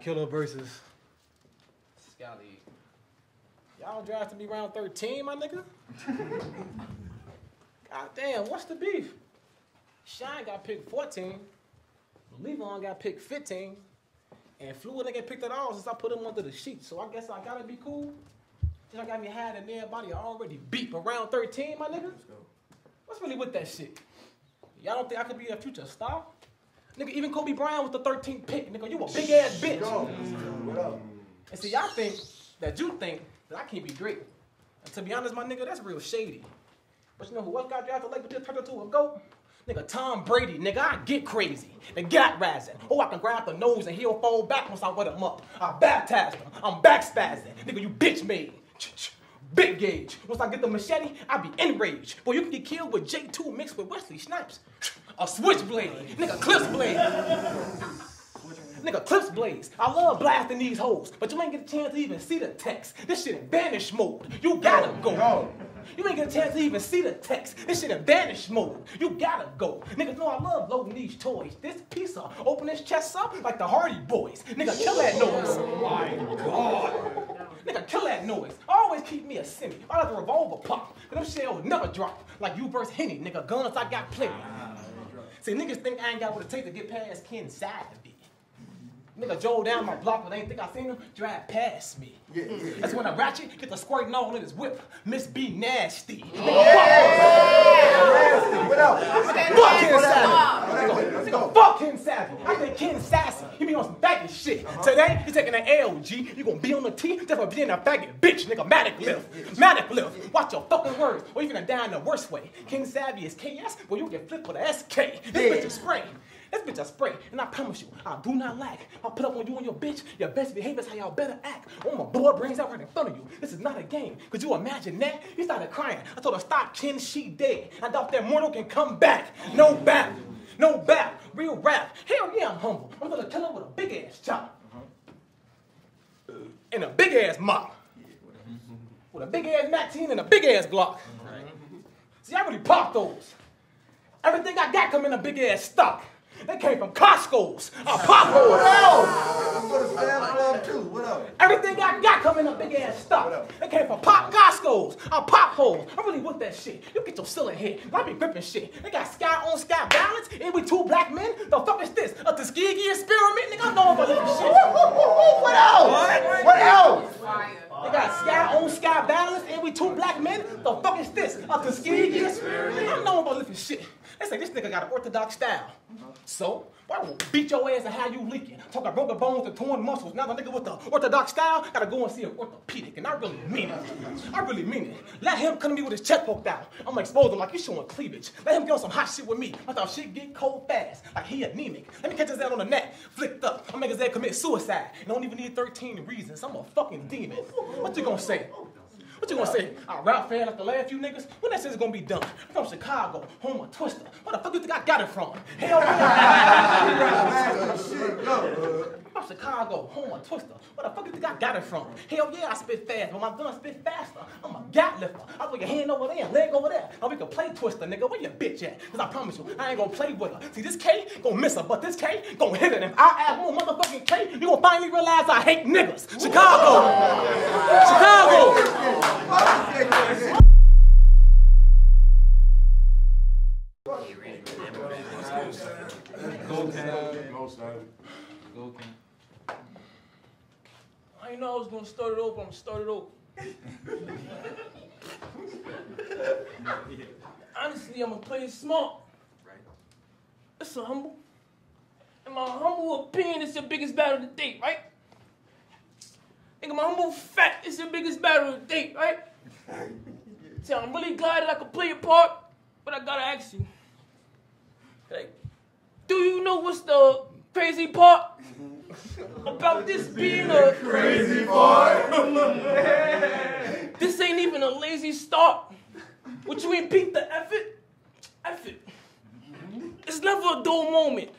Killer versus Scally. Y'all drafted me round 13, my nigga? God damn, what's the beef? Shine got picked 14. Levon got picked 15. And Fluid ain't get picked at all since I put him under the sheet. So I guess I gotta be cool. Just I got me had and everybody already beat. But round 13, my nigga? What's really with that shit? Y'all don't think I could be a future star? Nigga, even Kobe Bryant was the 13th pick. Nigga, you a big ass bitch. What up? And see, y'all think that you think that I can't be great. And to be honest, my nigga, that's real shady. But you know who else got drafted late but just turned into a goat? Nigga, Tom Brady. Nigga, I get crazy. The got razzing. Oh, I can grab the nose and he'll fall back once I wet him up. I baptized him. I'm back spazzing. Nigga, you bitch made. Big gauge. Once I get the machete, I be enraged. Boy, you can get killed with J2 mixed with Wesley Snipes. A switchblade. Nigga, clips blade. Nigga, clips blaze. I love blasting these hoes, but you ain't get a chance to even see the text. This shit in vanish mode. You gotta go. You ain't get a chance to even see the text. This shit in vanish mode. You gotta go. Niggas know I love loading these toys. This piece of open this chest up like the Hardy Boys. Nigga, kill that noise. Oh my God. Nigga, kill that noise. Always keep me a semi. I like a revolver pop. But them shit will never drop. Like you versus Henny, nigga. Guns I got plenty. See, niggas think I ain't got what it takes to get past Ken Savvy. Nigga Joe down my block, but they ain't think I seen him drive past me. Yeah, yeah, yeah. That's when a ratchet get the squirting all in his whip. Miss B nasty. What up? Fuck Ken Savvy. Nigga, nigga, fuck Ken Savvy. I think Ken Sassy. He be on some faggot shit. Uh-huh. Today, he taking an LG. You gonna be on the T just for being a faggot bitch, nigga. Matic lift. Matic lift. Watch your fucking words, or you gonna die in the worst way. King Savvy is KS, but you get flipped with a SK. This bitch is spray. This bitch a spray, and I promise you, I do not lack. I'll put up on you and your bitch. Your best behavior is how y'all better act. Oh, my blood brains out right in front of you. This is not a game. Could you imagine that? He started crying. I told her, stop, Ken, she dead. I doubt that mortal can come back. No back. No back. Real rap. Hell yeah, I'm humble. I'm gonna kill him with a big ass chop. Uh-huh. And a big ass mop. With a big ass 10 and a big ass Glock. See, I really popped those. Everything I got come in a big ass stock. They came from Costco's. I pop those. Go to Sam's Club too. What up? Everything I got coming in a big ass stock. They came from pop Costco's. I pop holes. I'm really with that shit. You get your ceiling hit. I be gripping shit. They got sky on sky balance. And we two black men. The fuck is this? A Tuskegee experiment? Nigga, I'm knowing about this shit. What else? What else? They got sky on sky balance, and we two black men. The fuck is this? A Tuskegee experiment? I'm knowing about this shit. They say this nigga got an orthodox style. Mm-hmm. So, why would beat your ass and how you leaking? Talk about broken bones and torn muscles. Now the nigga with the orthodox style gotta go and see an orthopedic, and I really mean it. I really mean it. Let him come to me with his chest poked out. I'm gonna expose him like he's showing cleavage. Let him get on some hot shit with me. I thought shit get cold fast, like he anemic. Let me catch his ass on the neck, flicked up. I'm make his ass commit suicide. And don't even need 13 reasons. I'm a fucking demon. What you gonna say? What you gonna say? A rap fan like the last few niggas? When that shit's gonna be done? From Chicago, home of Twista. Where the fuck you think I got it from? Hell yeah. From Chicago, home of Twista. Where the fuck you think I got it from? Hell yeah, I spit fast. but my gun spit faster, I'm a gat lifter. I put your hand over there, leg over there. Now we can play Twister, nigga. Where your bitch at? Cause I promise you, I ain't gonna play with her. See, this K gonna miss her, but this K gonna hit her. And if I add more motherfucking K, you gonna finally realize I hate niggas. Chicago! Chicago! I know I was gonna start it over. I'm gonna start it over. Honestly, I'm gonna play it smart. It's a humble. In my humble opinion, it's your biggest battle to date, right? In my humble fact, is the biggest battle to date, right? See, I'm really glad that I could play a part, but I gotta ask you. Like, do you know what's the crazy part about this being a Crazy part. This ain't even a lazy start. What you ain't peep the effort? Effort. It's never a dull moment.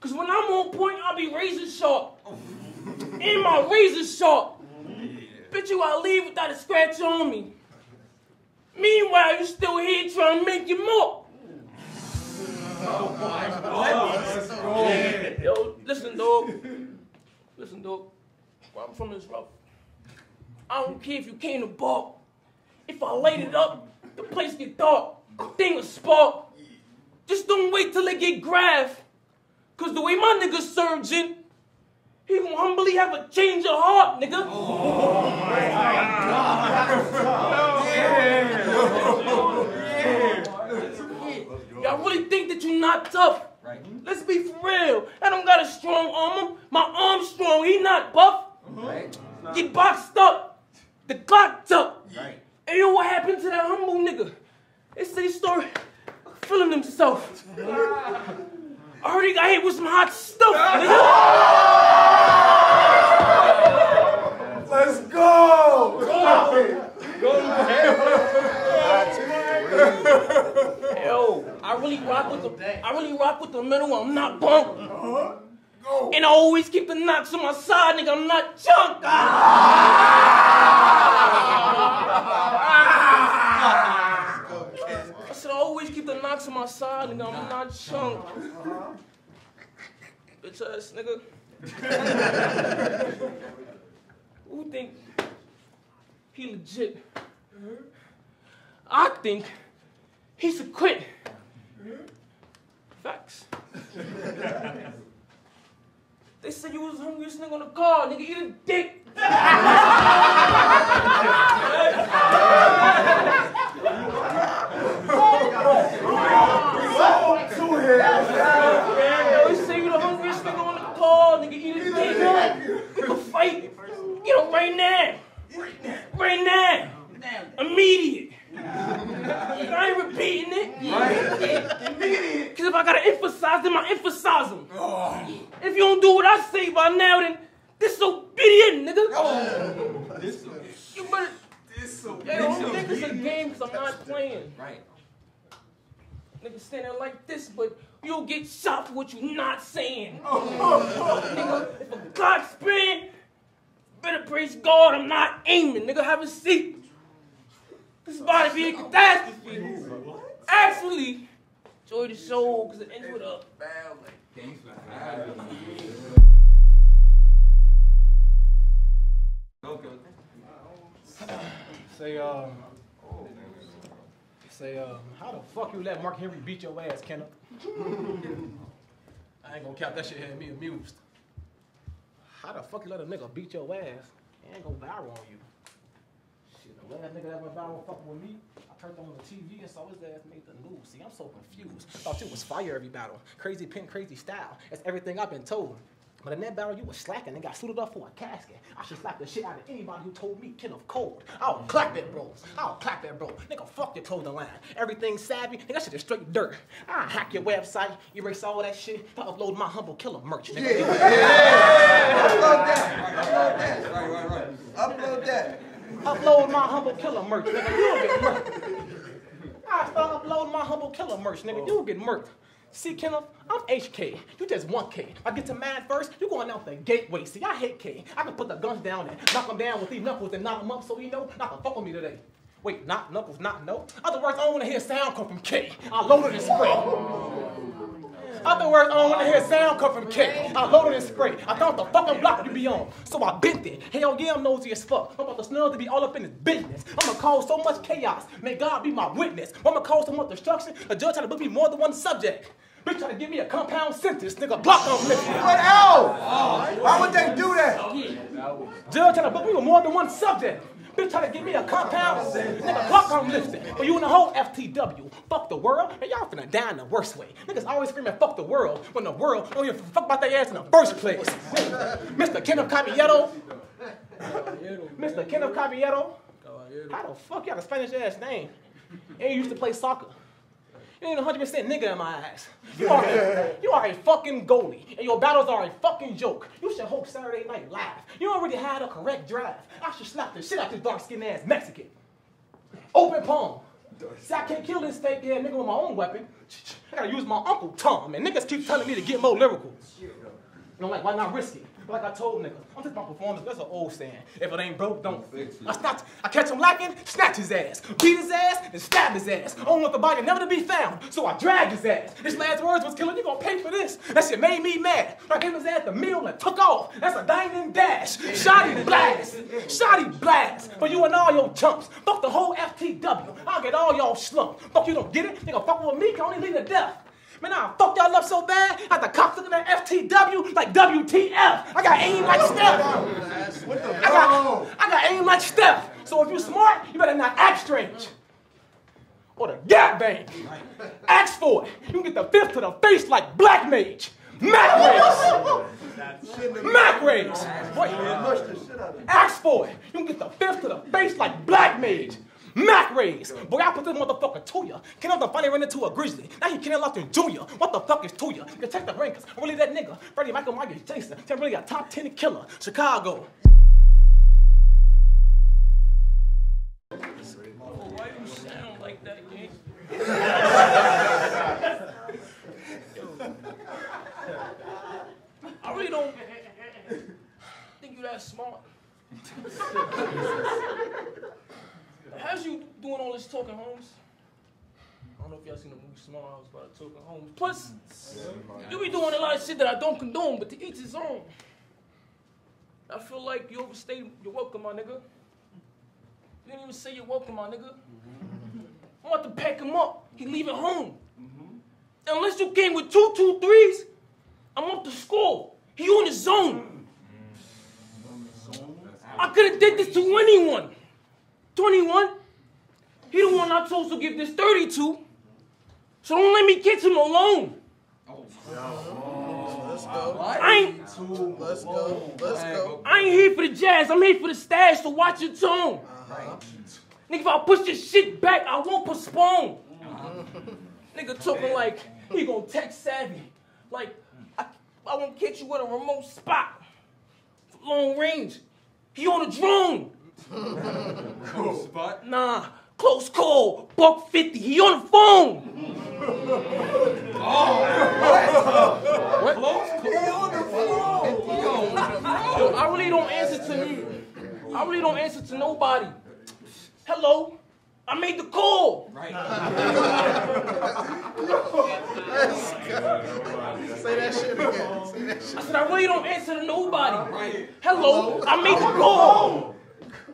Cause when I'm on point, I'll be razor sharp. In my razor sharp. Bet you I leave without a scratch on me. Meanwhile, you still here trying to make your mark. Yo, listen, dog. Listen, dog, where I'm from is rough. I don't care if you came to bar. If I light it up, the place get dark. Thing will spark. Just don't wait till it get graph. Cause the way my nigga surgeon, he gon' humbly have a change of heart, nigga. Oh my God. Y'all really think that you're not tough? Right. Let's be for real. I don't got a strong arm. My arm's strong. He not buff. Right. Get boxed up. The clock's up. Right. And you know what happened to that humble nigga? They say he started feeling himself. I heard got hit with some hot stuff. Let's go. Go. Yo, I really rock with the I really rock with the middle. I'm not bunk. Uh-huh. Go. And I always keep the knocks on my side, nigga. I'm not junk. I I always keep the knocks on my side, nigga. I'm not junk. Bitch ass nigga. Who think he legit? I think he's a quit. Facts. they said you was the hungriest nigga on the car, nigga. Eat a dick. They say you the hungriest nigga on the car, nigga. Eat a dick. Nigga, fight. Get him right now. Right now. Immediate. I ain't repeating it. Right. Immediate. Because if I gotta emphasize them, I emphasize them. Oh. If you don't do what I say by now, then disobedient, nigga. Oh. Disobedient. You better. Disobedient. Hey, don't think it's a game because I'm not playing. Right. Nigga standing like this, but you'll get shot for what you not saying. Nigga, if a Glock spin, better praise God I'm not aiming. Nigga, have a seat. This is about to be a catastrophe. Actually, enjoy the show because it ends with a Okay. Say, um, say, um, how the fuck you let Mark Henry beat your ass, Kenneth? I ain't gonna count that shit had me amused. How the fuck you let a nigga beat your ass? Ain't gonna viral on you. When that nigga that went viral fucking with me, I turned on the TV and saw his ass make the news. See, I'm so confused. I thought you was fire every battle. Crazy pin, crazy style. That's everything I've been told. But in that battle, you was slacking and got suited up for a casket. I should slap the shit out of anybody who told me Kenneth Cold. I'll clap that, bro. I'll clap that, bro. Nigga, fuck your clothing line. Everything savvy, nigga, that shit is straight dirt. I'll hack your website, erase all that shit, I'll upload my Humble Killa merch, nigga. Yeah, yeah. Upload that. Upload that. Right, right, right. Upload that. Upload my Humble Killa merch, nigga. You'll get murked. I start uploading my Humble Killa merch, nigga. You'll get murked. See, Kenneth, I'm HK. You just 1K. I get to mine first, you going out the gateway. See, I hate K. I can put the guns down and knock them down with these knuckles and knock them up so you know not to fuck with me today. Wait, not knuckles, not no. Other words, I don't want to hear sound come from K. I loaded and spray. Other words, I don't want to hear sound come from K. I loaded and spray. I thought the fucking block you be on. So I bent it. Hell yeah, I'm nosy as fuck. I'm about to snug to be all up in his business. I'm gonna cause so much chaos. May God be my witness. I'm gonna cause so much destruction. The judge had to book me more than one subject. Bitch try to give me a compound sentence, nigga. Block on me. What else? Why would they do that? Judge try to book me with more than one subject. Bitch try to give me a compound, nigga, block on lifting. But you in the whole FTW, fuck the world, and y'all finna die in the worst way. Niggas always screaming fuck the world when the world don't even fuck about their ass in the first place. Mr. Kenneth Caballero. Mr. Kenneth Caballero. How the fuck you got a Spanish ass name? And you used to play soccer. You ain't 100% nigga in my eyes. You are, a, you are a fucking goalie, and your battles are a fucking joke. You should host Saturday Night Live. You already had a correct drive. I should slap the shit out this dark skinned ass Mexican. Open palm. See, I can't kill this fake ass nigga with my own weapon. I gotta use my Uncle Tom, and niggas keep telling me to get more lyrical. And I'm like, why not risk it? Like I told niggas, I'm just my performance. That's an old saying. If it ain't broke, don't fix it. I snatch, I catch him lacking, snatch his ass, beat his ass, and stab his ass. I don't want the body never to be found, so I drag his ass. His last words was killing. You gonna pay for this? That shit made me mad. I gave his ass the meal and took off. That's a diamond dash. Shotty blast. Shotty blast. For you and all your chumps. Fuck the whole FTW. I'll get all y'all slumped. Fuck you don't get it? Nigga fuck with me can only lead to death. Man, I fucked y'all up so bad, I had the cops looking at FTW like WTF. I got aim like Steph. I got, I got aim like Steph. So if you smart, you better not act strange. Or the gap bang. Ask for it. You can get the fifth to the face like Black Mage. Mac race. Mac race. Boy, Ask for it. You can get the fifth to the face like Black Mage. Mac raise. Boy, I put this motherfucker to ya. The funny run into a grizzly. Now he lock in Junior. What the fuck is to ya? Check the rankings. Really that nigga. Freddie Michael Myers Jason. Tim really a top 10 killer. Chicago. Why you sound like that, gang? I really don't think you that smart. How's you doing all this talking, Holmes? I don't know movie Small House about talking Plus, you be doing a lot of shit that I don't condone, but to each his own. I feel like you overstayed your welcome, my nigga. You didn't even say you're welcome, my nigga. I'm about to pack him up. He leaving home. Unless you came with two, two threes, I'm up to score. He on his zone. I could have did this to anyone. 21. He the one I told to give this 32. So don't let me catch him alone. Oh, let's go. I ain't, Let's go. Let's go. I ain't here for the jazz. I'm here for the stash, so watch your tone. Uh-huh. Nigga, if I push this shit back, I won't postpone. Uh-huh. Nigga talking like he gonna text savvy. Like, I, I won't catch you with a remote spot. Long range. He on a drone. Spot. Nah, close call. Buck 50. He on the phone. What? He on the Yo, I really don't answer to me. I really don't answer to nobody. Hello? I made the call. Right. Say that shit again. Say that shit. I said, I really don't answer to nobody. Hello? I made the call.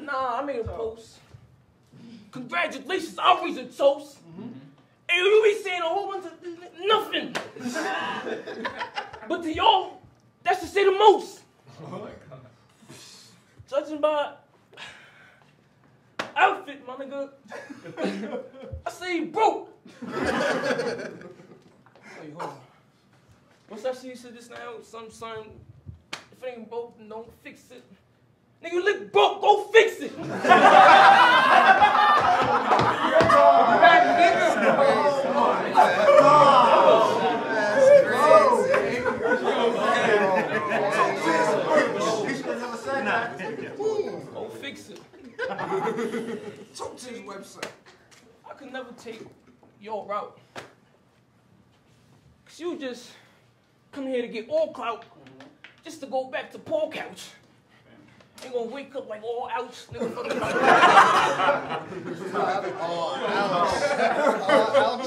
Nah, I made a post. Congratulations, read a toast. Mm-hmm. Hey, you be saying a whole bunch of nothing. but to y'all, that's to say the most. Judging by outfit, my nigga, I say broke. Wait, hold on. What's that shit you said just now? Some son, if it ain't broke, don't fix it. Nigga, you look broke, go fix it. Go fix it. Talk to his website. I could never take your route. Cause you just come here to get all clout, just to go back to Paul Couch. Ain't gonna wake up like all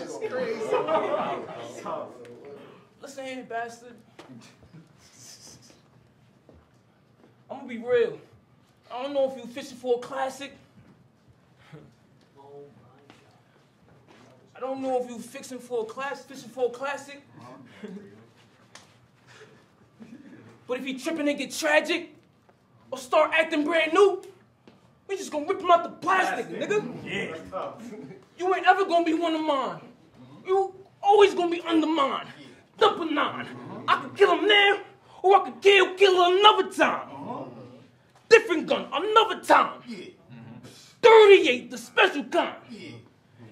is crazy. Listen here, bastard. I'm gonna be real. I don't know if you're fishing for a classic. I don't know if you fixing for a class, fishing for a classic. but if you tripping and get tragic, or start acting brand new, we just gonna rip him out the plastic, nigga. Yeah. You ain't ever gonna be one of mine. You always gonna be under mine. Number nine. I could kill him now, or I could kill killer another time. Different gun, another time. 38, the special kind.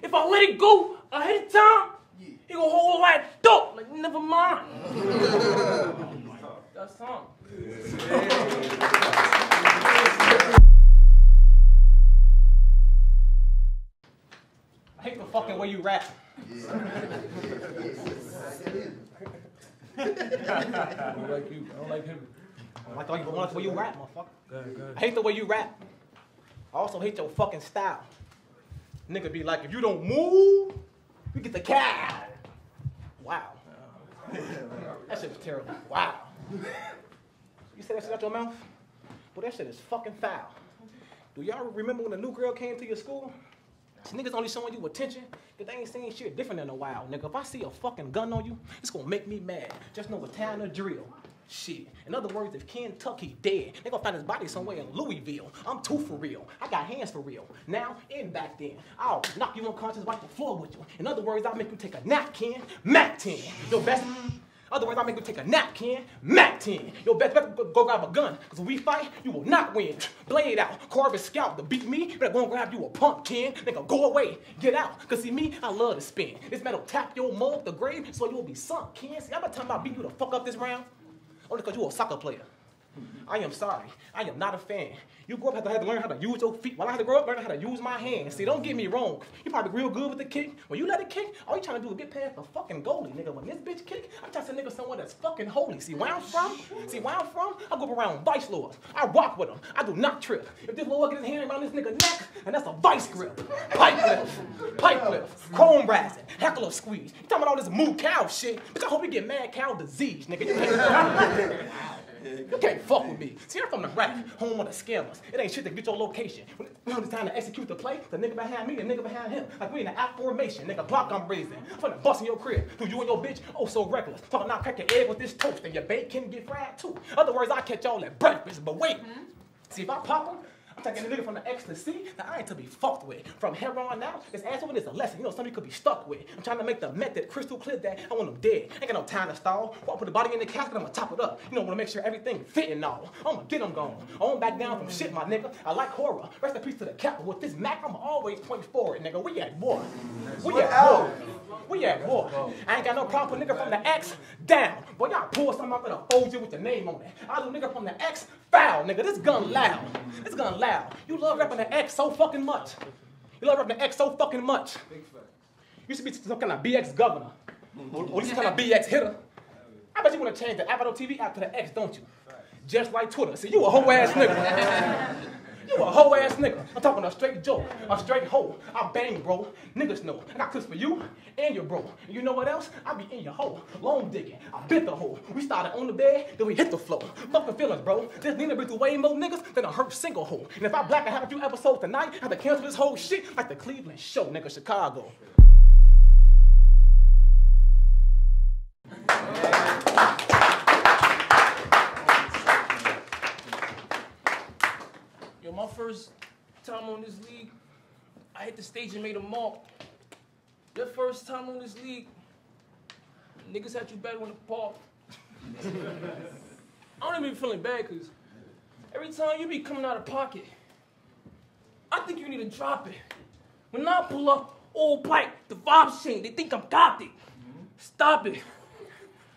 If I let it go ahead of time, he gonna hold like dope. Like, never mind. That's time. I hate the fucking way you rap. I don't like you. I don't like him. I like the way you, I like the way you rap, motherfucker. Good, good. I hate the way you rap. I also hate your fucking style. Nigga be like, if you don't move, you get the cow. Wow. That shit was terrible. Wow. You say that shit out your mouth? Well, that shit is fucking foul. Do y'all remember when a new girl came to your school? These niggas only showing you attention because they ain't saying shit different in a while, nigga. If I see a fucking gun on you, it's gonna make me mad. Just know a town of drill. Shit. In other words, if Kentucky dead, they gonna find his body somewhere in Louisville. I'm too for real. I got hands for real. Now and back then. I'll knock you unconscious, wipe the floor with you. In other words, I'll make you take a nap, Ken. Mac 10. Your best. Other words, I'll make you take a nap, Ken. Mac 10. Your best bet go, grab a gun. Cause when we fight, you will not win. Blade out. Carve his scalp to beat me. Better go and grab you a pump, Ken. Nigga, go away. Get out. Cause see me, I love to spin. This metal tap your mug, the grave, so you'll be sunk, Ken. See, I'm not talking about beat you the fuck up this round. Only because you a soccer player. I am sorry. I am not a fan. You grew up to, have to learn how to use your feet. While I had to grow up, learn how to use my hands. See, don't get me wrong. You probably real good with the kick. When you let it kick, all you trying to do is get past the fucking goalie, nigga. When this bitch kick, I'm trying to nigga somewhere that's fucking holy. See, where I'm from, see, where I'm from, I go around vice lords. I rock with them. I do not trip. If this lord get his hand around this nigga neck, and that's a vice grip. Pipe lift, pipe lift, chrome rising, heckler squeeze. You talking about all this moo cow shit? Bitch, I hope you get mad cow disease, nigga. You You can't fuck with me. See, I'm from the rack, home of the scammers. It ain't shit to get your location. When it's time to execute the play, the nigga behind me, the nigga behind him. Like we in the app formation, nigga, block I'm raising. I'm finna bust in your crib. Do you and your bitch, oh so reckless. Talking now, crack your egg with this toast, and your bacon get fried too. Other words, I catch y'all at breakfast, but wait. Mm-hmm. See, if I pop them, I'm taking the nigga from the X to C. Now I ain't to be fucked with. From here on out, this ass over is a lesson. You know, somebody could be stuck with. I'm trying to make the method crystal clear that I want them dead. Ain't got no time to stall. Well, I put the body in the casket, I'm gonna top it up. You know, I wanna make sure everything fit and all. I'm gonna get them gone. I won't back down from shit, my nigga. I like horror. Rest in peace to the cap. With this Mac, I'm always point forward, nigga. We at war. We at war. We at war. I ain't got no problem nigga from the X down. Boy, y'all pull something I'm gonna fold you with the name on it. I do nigga from the X foul, nigga. This gun loud. This gun loud. You love rapping the X so fucking much. You love rapping the X so fucking much. You should be some kind of BX governor. Or, you some kind of BX hitter. I bet you wanna change the iBattle TV app to the X, don't you? Just like Twitter. See, you a hoe ass nigga. You a hoe ass nigga. I'm talking a straight joke, a straight hoe. I bang, bro. Niggas know. And I clips for you and your bro. And you know what else? I be in your hoe. Long digging. I bit the hoe. We started on the bed, then we hit the floor. Fucking feelings, bro. This Nina been through way more niggas than a hurt single hoe. And if I black and have a few episodes tonight, I have to cancel this whole shit like the Cleveland show, nigga, Chicago. First time on this league, I hit the stage and made a mark. Your first time on this league, niggas had you better on the park. I don't even be feeling bad because every time you be coming out of pocket, I think you need to drop it. When I pull up, all black, the vibes change. They think I'm gothic. Stop it.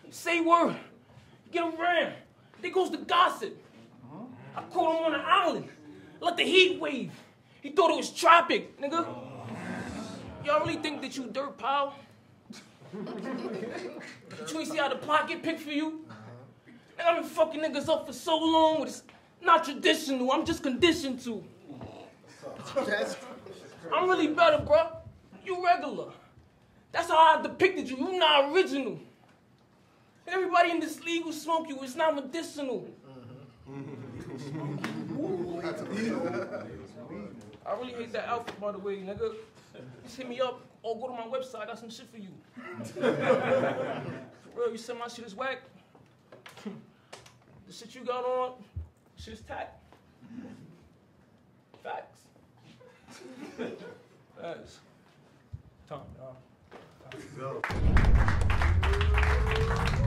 Say word. Get around. There goes the gossip. I caught him on an island. Let the heat wave. He thought it was tropic, nigga. Y'all really think that you dirt, pal? But you see how the plot get picked for you? And I've been fucking niggas up for so long, but it's not traditional. I'm just conditioned to. I'm really better, bro. You regular. That's how I depicted you. You not original. And everybody in this league who smoke you, it's not medicinal. Mm-hmm. I really hate that outfit, by the way, nigga. Just hit me up or go to my website. I got some shit for you. for real, you said my shit is whack. the shit you got on, shit is tack. Facts. Facts. Time, y'all. Time.